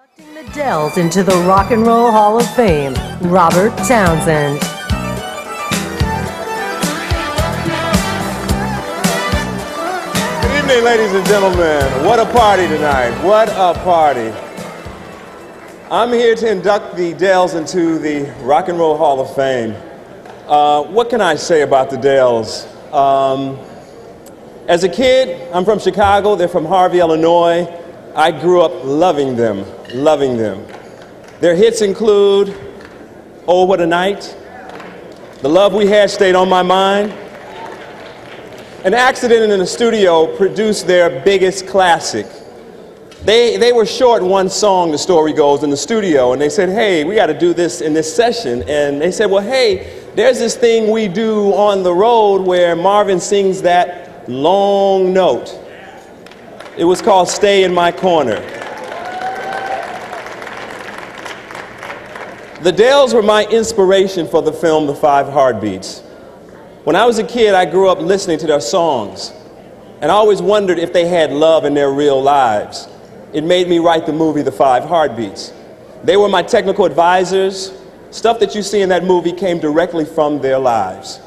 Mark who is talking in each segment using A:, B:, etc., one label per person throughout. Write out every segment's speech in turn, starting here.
A: Inducting the Dells into the Rock and Roll Hall of Fame, Robert Townsend.
B: Good evening, ladies and gentlemen. What a party tonight. What a party. I'm here to induct the Dells into the Rock and Roll Hall of Fame. Uh, what can I say about the Dells? Um, as a kid, I'm from Chicago, they're from Harvey, Illinois. I grew up loving them, loving them. Their hits include Oh, What a Night, The Love We Had Stayed on My Mind, an accident in the studio produced their biggest classic. They, they were short one song, the story goes, in the studio, and they said, hey, we got to do this in this session. And they said, well, hey, there's this thing we do on the road where Marvin sings that long note. It was called Stay in My Corner. The Dells were my inspiration for the film The Five Heartbeats. When I was a kid, I grew up listening to their songs, and I always wondered if they had love in their real lives. It made me write the movie The Five Heartbeats. They were my technical advisors. Stuff that you see in that movie came directly from their lives.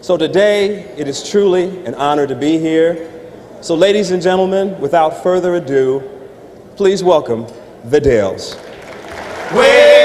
B: So today, it is truly an honor to be here. So, ladies and gentlemen, without further ado, please welcome the Dells. Way